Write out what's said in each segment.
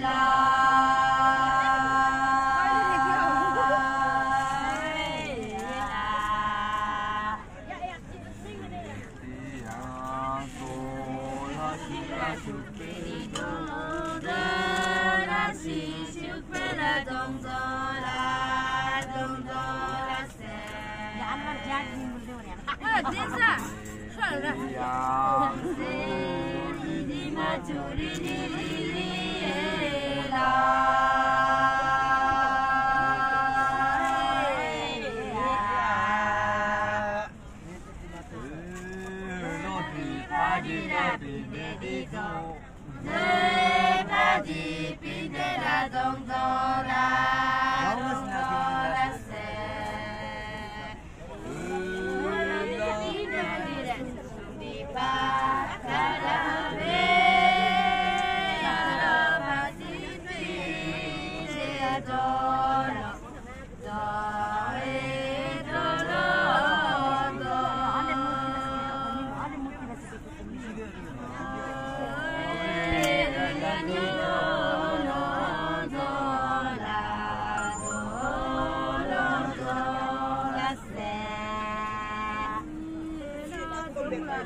Yeah. Bye.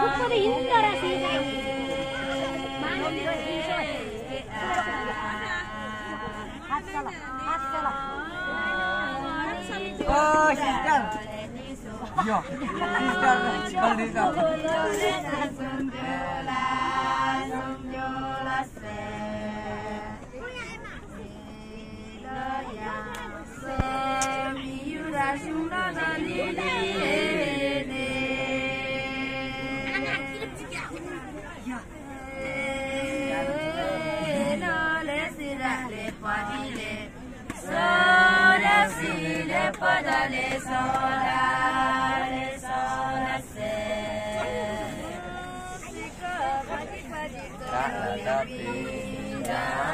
국밥이 인도라 세상에 많은 것이 Oh, he's done. Yeah, he's done. He's done. He's done. Happy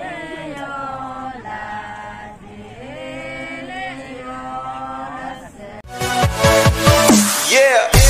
Yeah.